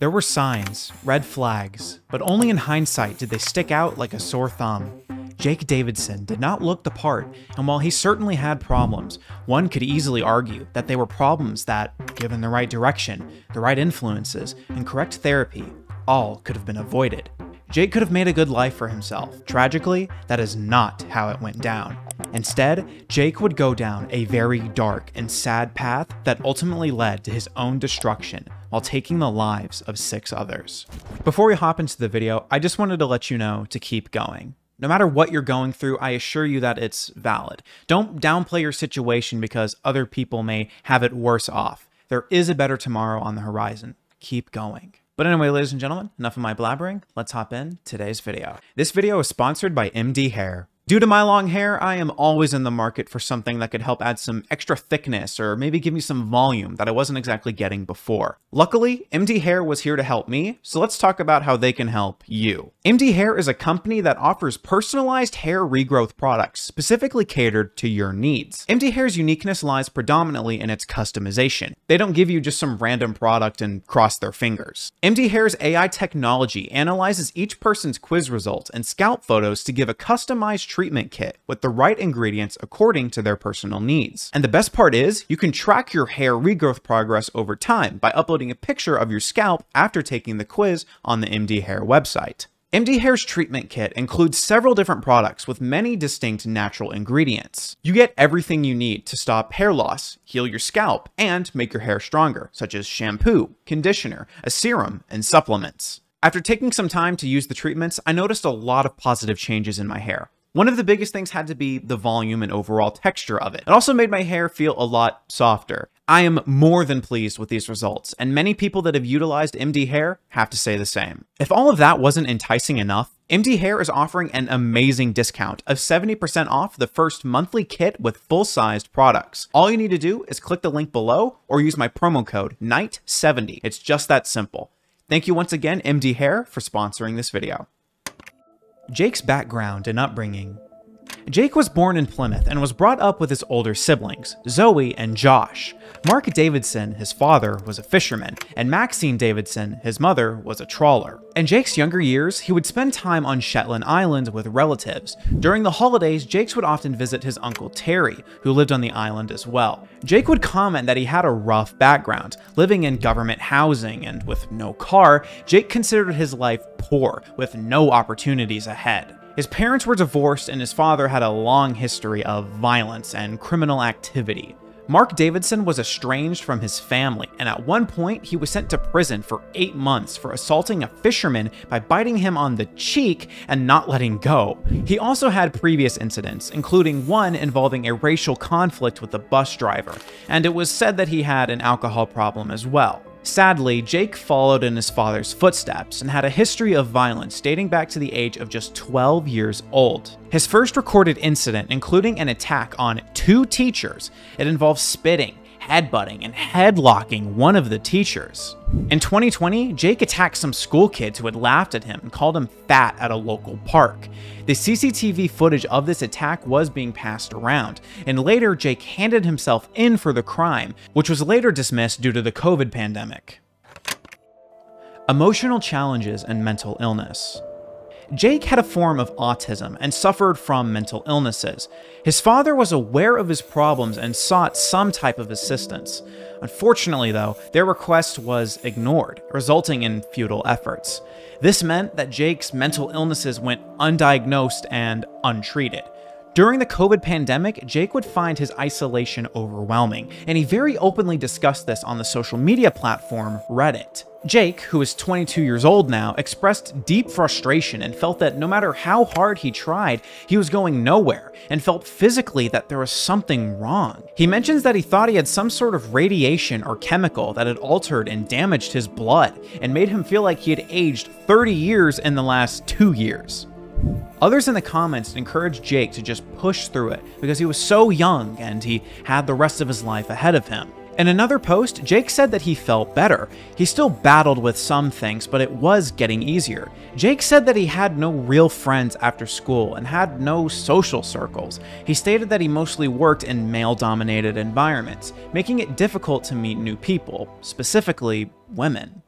There were signs, red flags, but only in hindsight did they stick out like a sore thumb. Jake Davison did not look the part, and while he certainly had problems, one could easily argue that they were problems that, given the right direction, the right influences, and correct therapy, all could have been avoided. Jake could have made a good life for himself. Tragically, that is not how it went down. Instead, Jake would go down a very dark and sad path that ultimately led to his own destruction while taking the lives of six others. Before we hop into the video, I just wanted to let you know to keep going. No matter what you're going through, I assure you that it's valid. Don't downplay your situation because other people may have it worse off. There is a better tomorrow on the horizon. Keep going. But anyway, ladies and gentlemen, enough of my blabbering. Let's hop in today's video. This video is sponsored by MD Hair. Due to my long hair, I am always in the market for something that could help add some extra thickness or maybe give me some volume that I wasn't exactly getting before. Luckily, MD Hair was here to help me, so let's talk about how they can help you. MD Hair is a company that offers personalized hair regrowth products specifically catered to your needs. MD Hair's uniqueness lies predominantly in its customization. They don't give you just some random product and cross their fingers. MD Hair's AI technology analyzes each person's quiz results and scalp photos to give a customized treatment kit with the right ingredients according to their personal needs. And the best part is, you can track your hair regrowth progress over time by uploading a picture of your scalp after taking the quiz on the MD Hair website. MD Hair's treatment kit includes several different products with many distinct natural ingredients. You get everything you need to stop hair loss, heal your scalp, and make your hair stronger, such as shampoo, conditioner, a serum, and supplements. After taking some time to use the treatments, I noticed a lot of positive changes in my hair. One of the biggest things had to be the volume and overall texture of it. It also made my hair feel a lot softer. I am more than pleased with these results, and many people that have utilized MD Hair have to say the same. If all of that wasn't enticing enough, MD Hair is offering an amazing discount of 70% off the first monthly kit with full-sized products. All you need to do is click the link below or use my promo code KNIGHT70. It's just that simple. Thank you once again, MD Hair, for sponsoring this video. Jake's background and upbringing. Jake was born in Plymouth and was brought up with his older siblings, Zoe and Josh. Mark Davison, his father, was a fisherman, and Maxine Davison, his mother, was a trawler. In Jake's younger years, he would spend time on Shetland Island with relatives. During the holidays, Jakes would often visit his uncle Terry, who lived on the island as well. Jake would comment that he had a rough background, living in government housing, and with no car, Jake considered his life poor, with no opportunities ahead. His parents were divorced and his father had a long history of violence and criminal activity. Mark Davison was estranged from his family, and at one point he was sent to prison for eight months for assaulting a fisherman by biting him on the cheek and not letting go. He also had previous incidents, including one involving a racial conflict with a bus driver, and it was said that he had an alcohol problem as well. Sadly, Jake followed in his father's footsteps and had a history of violence dating back to the age of just 12 years old. His first recorded incident, including an attack on two teachers, it involved spitting, headbutting, and headlocking one of the teachers. In 2020, Jake attacked some school kids who had laughed at him and called him fat at a local park. The CCTV footage of this attack was being passed around, and later Jake handed himself in for the crime, which was later dismissed due to the COVID pandemic. Emotional challenges and mental illness. Jake had a form of autism and suffered from mental illnesses. His father was aware of his problems and sought some type of assistance. Unfortunately, though, their request was ignored, resulting in futile efforts. This meant that Jake's mental illnesses went undiagnosed and untreated. During the COVID pandemic, Jake would find his isolation overwhelming, and he very openly discussed this on the social media platform Reddit. Jake, who is 22 years old now, expressed deep frustration and felt that no matter how hard he tried, he was going nowhere, and felt physically that there was something wrong. He mentions that he thought he had some sort of radiation or chemical that had altered and damaged his blood, and made him feel like he had aged 30 years in the last two years. Others in the comments encouraged Jake to just push through it because he was so young and he had the rest of his life ahead of him. In another post, Jake said that he felt better. He still battled with some things, but it was getting easier. Jake said that he had no real friends after school and had no social circles. He stated that he mostly worked in male-dominated environments, making it difficult to meet new people, specifically women.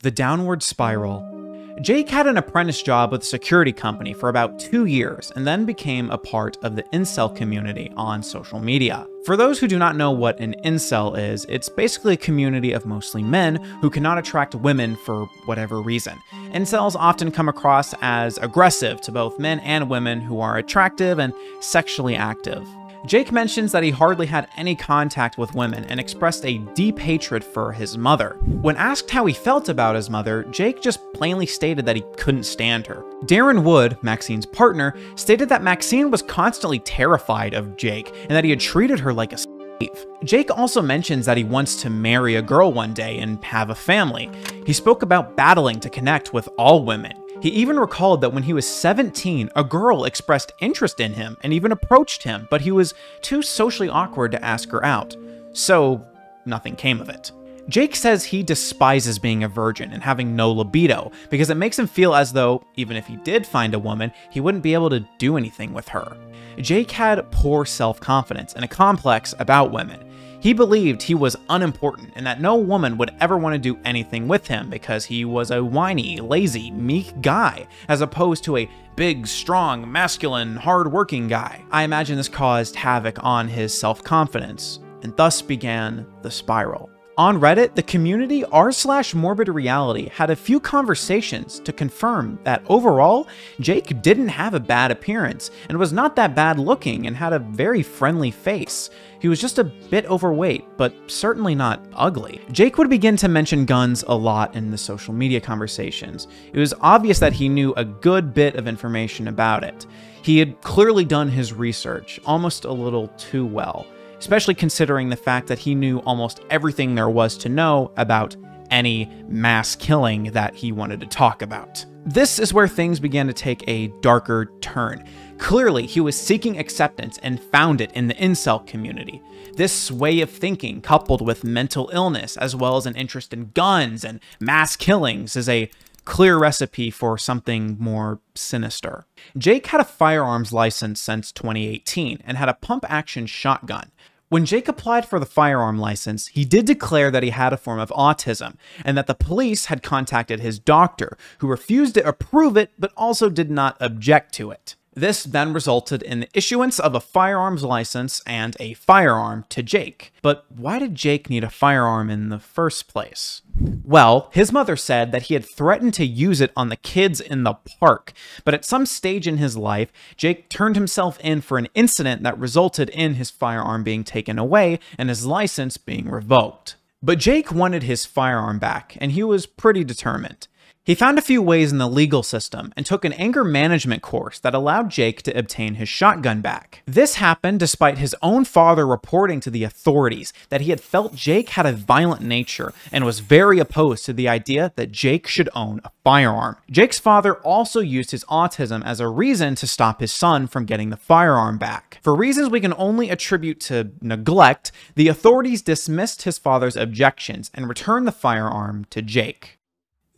The Downward Spiral. Jake had an apprentice job with a security company for about two years and then became a part of the incel community on social media. For those who do not know what an incel is, it's basically a community of mostly men who cannot attract women for whatever reason. Incels often come across as aggressive to both men and women who are attractive and sexually active. Jake mentions that he hardly had any contact with women and expressed a deep hatred for his mother. When asked how he felt about his mother, Jake just plainly stated that he couldn't stand her. Darren Wood, Maxine's partner, stated that Maxine was constantly terrified of Jake and that he had treated her like a slave. Jake also mentions that he wants to marry a girl one day and have a family. He spoke about battling to connect with all women. He even recalled that when he was 17, a girl expressed interest in him and even approached him, but he was too socially awkward to ask her out. So, nothing came of it. Jake says he despises being a virgin and having no libido because it makes him feel as though, even if he did find a woman, he wouldn't be able to do anything with her. Jake had poor self confidence and a complex about women. He believed he was unimportant and that no woman would ever want to do anything with him because he was a whiny, lazy, meek guy, as opposed to a big, strong, masculine, hard-working guy. I imagine this caused havoc on his self-confidence, and thus began the spiral. On Reddit, the community r slash morbid reality had a few conversations to confirm that overall, Jake didn't have a bad appearance and was not that bad looking and had a very friendly face. He was just a bit overweight, but certainly not ugly. Jake would begin to mention guns a lot in the social media conversations. It was obvious that he knew a good bit of information about it. He had clearly done his research, almost a little too well especially considering the fact that he knew almost everything there was to know about any mass killing that he wanted to talk about. This is where things began to take a darker turn. Clearly, he was seeking acceptance and found it in the incel community. This way of thinking, coupled with mental illness as well as an interest in guns and mass killings, is a clear recipe for something more sinister. Jake had a firearms license since 2018 and had a pump action shotgun. When Jake applied for the firearm license, he did declare that he had a form of autism and that the police had contacted his doctor, who refused to approve it but also did not object to it. This then resulted in the issuance of a firearms license and a firearm to Jake. But why did Jake need a firearm in the first place? Well, his mother said that he had threatened to use it on the kids in the park, but at some stage in his life, Jake turned himself in for an incident that resulted in his firearm being taken away and his license being revoked. But Jake wanted his firearm back, and he was pretty determined. He found a few ways in the legal system and took an anger management course that allowed Jake to obtain his shotgun back. This happened despite his own father reporting to the authorities that he had felt Jake had a violent nature and was very opposed to the idea that Jake should own a firearm. Jake's father also used his autism as a reason to stop his son from getting the firearm back. For reasons we can only attribute to neglect, the authorities dismissed his father's objections and returned the firearm to Jake.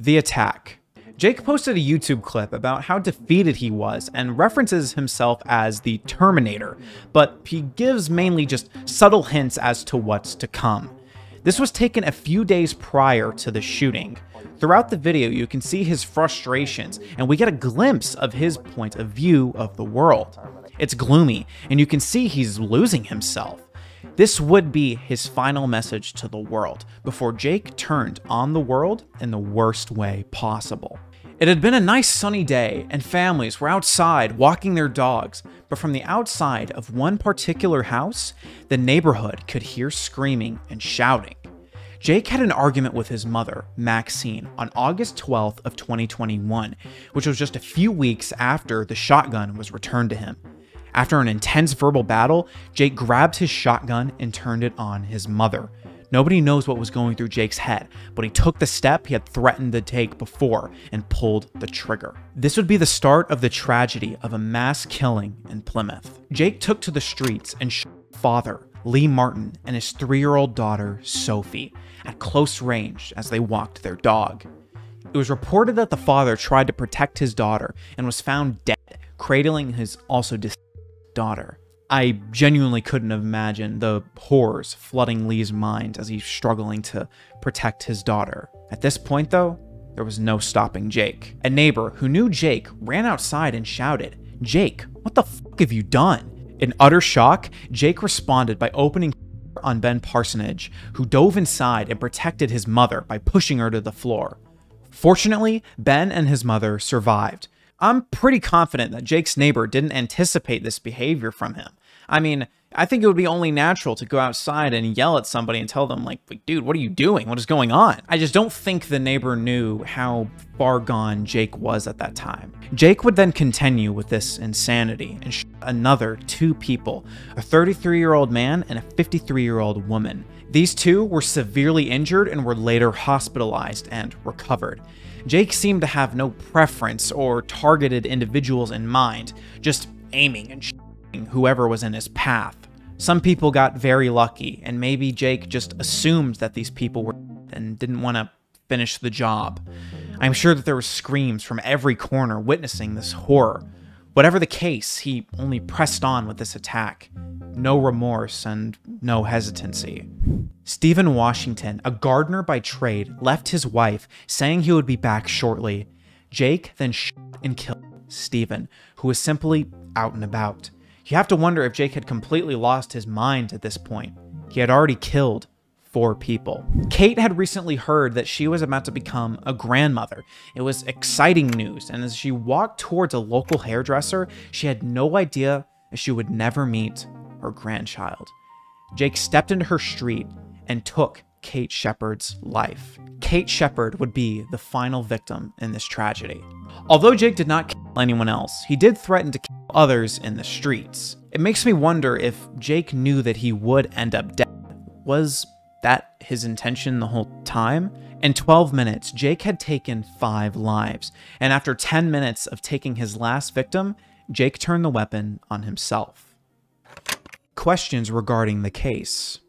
The Attack. Jake posted a YouTube clip about how defeated he was and references himself as the Terminator, but he gives mainly just subtle hints as to what's to come. This was taken a few days prior to the shooting. Throughout the video, you can see his frustrations, and we get a glimpse of his point of view of the world. It's gloomy, and you can see he's losing himself. This would be his final message to the world before Jake turned on the world in the worst way possible. It had been a nice sunny day, and families were outside walking their dogs, but from the outside of one particular house, the neighborhood could hear screaming and shouting. Jake had an argument with his mother, Maxine, on August 12th of 2021, which was just a few weeks after the shotgun was returned to him. After an intense verbal battle, Jake grabbed his shotgun and turned it on his mother. Nobody knows what was going through Jake's head, but he took the step he had threatened to take before and pulled the trigger. This would be the start of the tragedy of a mass killing in Plymouth. Jake took to the streets and shot father, Lee Martin, and his three year old daughter, Sophie, at close range as they walked their dog. It was reported that the father tried to protect his daughter and was found dead, cradling his also deceased daughter. I genuinely couldn't imagine the horrors flooding Lee's mind as he's struggling to protect his daughter. At this point, though, there was no stopping Jake. A neighbor who knew Jake ran outside and shouted, Jake, what the fuck have you done? In utter shock, Jake responded by opening on Ben Parsonage, who dove inside and protected his mother by pushing her to the floor. Fortunately, Ben and his mother survived. I'm pretty confident that Jake's neighbor didn't anticipate this behavior from him. I mean, I think it would be only natural to go outside and yell at somebody and tell them, like, dude, what are you doing? What is going on? I just don't think the neighbor knew how far gone Jake was at that time. Jake would then continue with this insanity and another two people a 33 year old man and a 53 year old woman. These two were severely injured and were later hospitalized and recovered. Jake seemed to have no preference or targeted individuals in mind, just aiming and shooting whoever was in his path. Some people got very lucky, and maybe Jake just assumed that these people were and didn't want to finish the job. I'm sure that there were screams from every corner witnessing this horror. Whatever the case, he only pressed on with this attack. No remorse and no hesitancy. Stephen Washington, a gardener by trade, left his wife, saying he would be back shortly. Jake then shot and killed Stephen, who was simply out and about. You have to wonder if Jake had completely lost his mind at this point. He had already killed four people. Kate had recently heard that she was about to become a grandmother. It was exciting news, and as she walked towards a local hairdresser, she had no idea she would never meet her grandchild. Jake stepped into her street and took Kate Shepherd's life. Kate Shepherd would be the final victim in this tragedy. Although Jake did not kill anyone else, he did threaten to kill others in the streets. It makes me wonder if Jake knew that he would end up dead. Was that his intention the whole time? In 12 minutes, Jake had taken five lives, and after 10 minutes of taking his last victim, Jake turned the weapon on himself. Questions regarding the case.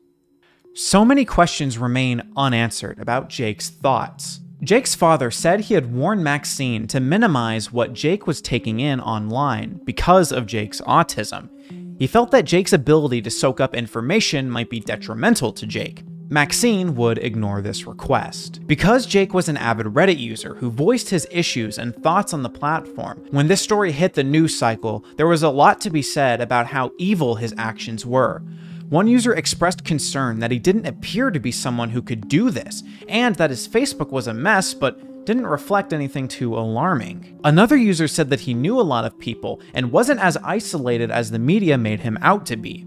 So many questions remain unanswered about Jake's thoughts. Jake's father said he had warned Maxine to minimize what Jake was taking in online because of Jake's autism. He felt that Jake's ability to soak up information might be detrimental to Jake. Maxine would ignore this request. Because Jake was an avid Reddit user who voiced his issues and thoughts on the platform, when this story hit the news cycle, there was a lot to be said about how evil his actions were. One user expressed concern that he didn't appear to be someone who could do this, and that his Facebook was a mess, but didn't reflect anything too alarming. Another user said that he knew a lot of people and wasn't as isolated as the media made him out to be.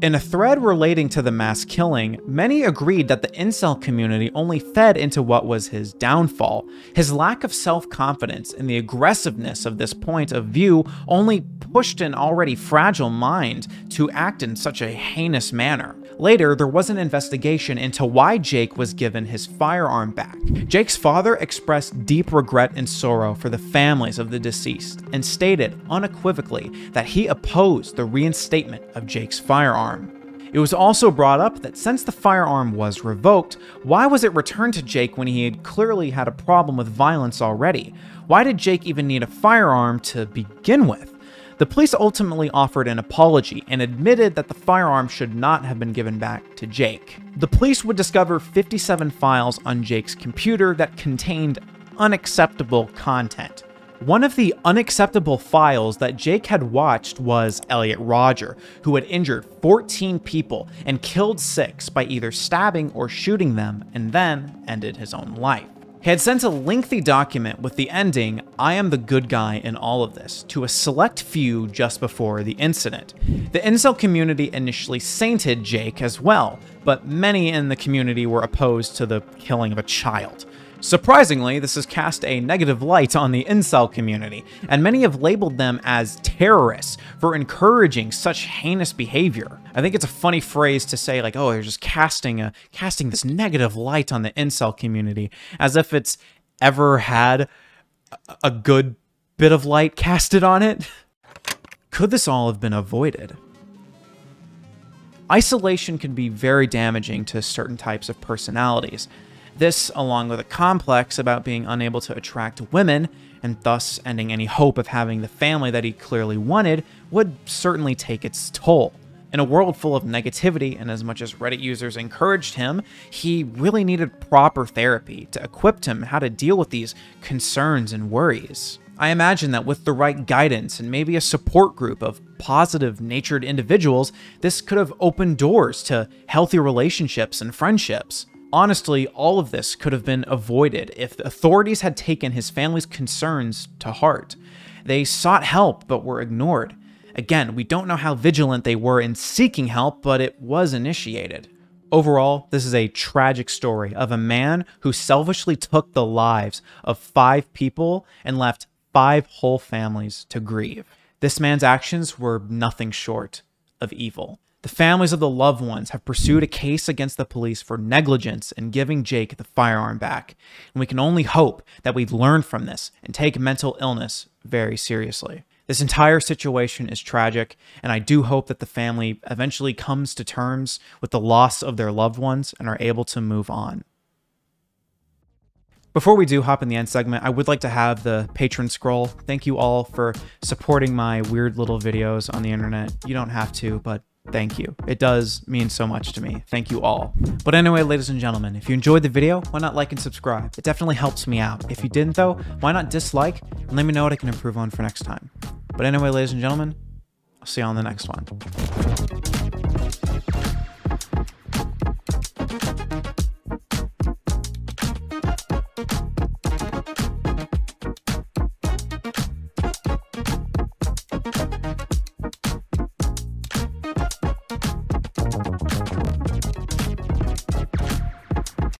In a thread relating to the mass killing, many agreed that the incel community only fed into what was his downfall. His lack of self-confidence and the aggressiveness of this point of view only pushed an already fragile mind to act in such a heinous manner. Later, there was an investigation into why Jake was given his firearm back. Jake's father expressed deep regret and sorrow for the families of the deceased and stated unequivocally that he opposed the reinstatement of Jake's firearm. It was also brought up that since the firearm was revoked, why was it returned to Jake when he had clearly had a problem with violence already? Why did Jake even need a firearm to begin with? The police ultimately offered an apology and admitted that the firearm should not have been given back to Jake. The police would discover 57 files on Jake's computer that contained unacceptable content. One of the unacceptable files that Jake had watched was Elliot Rodger, who had injured 14 people and killed six by either stabbing or shooting them and then ended his own life. He had sent a lengthy document with the ending, I am the good guy in all of this, to a select few just before the incident. The incel community initially sainted Jake as well, but many in the community were opposed to the killing of a child. Surprisingly, this has cast a negative light on the incel community, and many have labeled them as terrorists for encouraging such heinous behavior. I think it's a funny phrase to say like, oh, they're just casting a casting this negative light on the incel community, as if it's ever had a good bit of light casted on it. Could this all have been avoided? Isolation can be very damaging to certain types of personalities, this, along with a complex about being unable to attract women, and thus ending any hope of having the family that he clearly wanted, would certainly take its toll. In a world full of negativity, and as much as Reddit users encouraged him, he really needed proper therapy to equip him how to deal with these concerns and worries. I imagine that with the right guidance and maybe a support group of positive natured individuals, this could have opened doors to healthy relationships and friendships. Honestly, all of this could have been avoided if the authorities had taken his family's concerns to heart. They sought help but were ignored. Again, we don't know how vigilant they were in seeking help, but it was initiated. Overall, this is a tragic story of a man who selfishly took the lives of five people and left five whole families to grieve. This man's actions were nothing short of evil. The families of the loved ones have pursued a case against the police for negligence in giving Jake the firearm back, and we can only hope that we learn from this and take mental illness very seriously. This entire situation is tragic, and I do hope that the family eventually comes to terms with the loss of their loved ones and are able to move on. Before we do hop in the end segment, I would like to have the Patreon scroll. Thank you all for supporting my weird little videos on the internet. You don't have to, but thank you. It does mean so much to me. Thank you all. But anyway, ladies and gentlemen, if you enjoyed the video, why not like and subscribe? It definitely helps me out. If you didn't though, why not dislike and let me know what I can improve on for next time. But anyway, ladies and gentlemen, I'll see you on the next one.